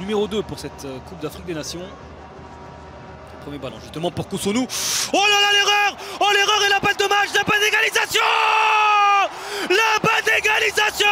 numéro 2 pour cette euh, Coupe d'Afrique des Nations. Premier ballon justement pour Koussonou. Oh là là l'erreur Oh l'erreur et la balle de match, la balle d'égalisation La balle d'égalisation